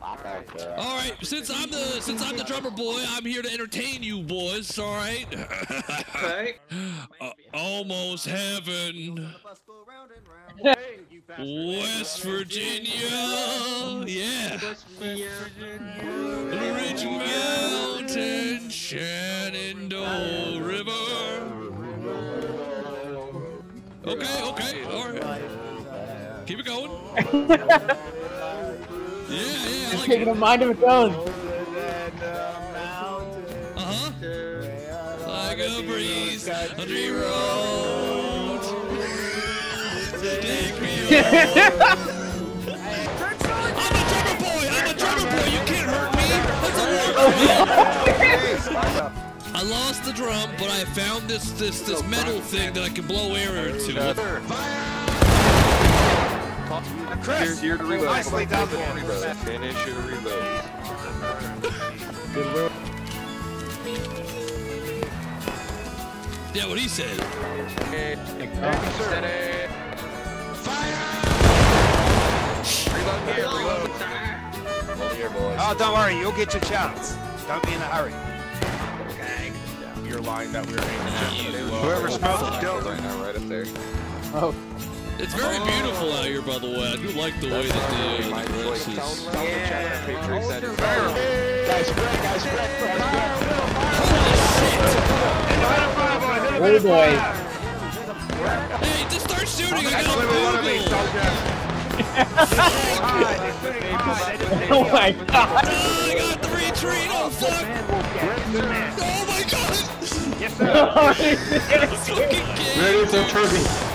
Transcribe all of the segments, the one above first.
All right, since I'm the since I'm the drummer boy, I'm here to entertain you boys. All right. Uh, almost heaven, West Virginia. Yeah. Ridge Mountain, Shenandoah River. Okay, okay, all right. Keep it going. Yeah, yeah, I like Taking it. a mind of its own. Uh huh. Like a breeze, country road. Take me home. I'm a drummer boy. I'm a drummer boy. You can't hurt me. That's a war. I lost the drum, but I found this this this metal thing that I can blow air into. Chris, Gear to reload. nicely done, man. Reload. Finish your reload. Yeah, what he said. Steady. Reload here, reload. Hold here, boys. Oh, don't worry, you'll get your chance. Don't be in a hurry. Your line that we were aiming at. Whoever smoked dope. Right now, right up there. Oh, It's very beautiful out here, by the way. I do like the way that the, uh, the grass is. them tell the chat that Patriots that is guys, spread, guys, spread, Oh boy. Hey, just start shooting. I got Actually, we want to be a Google. Oh my god. Oh, I got the retreat. Oh, fuck. Oh, my God. Yes, sir. It's fucking gay. Ready to turkey.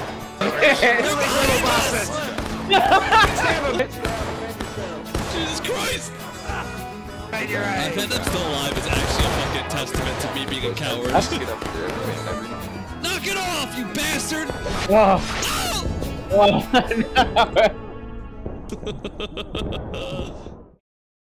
Jesus Christ. Right, you're The right. fact that I'm still alive is actually a fucking testament to me being a coward. Get up there and everything. Knock it off, you bastard. Oh, Oh! oh no.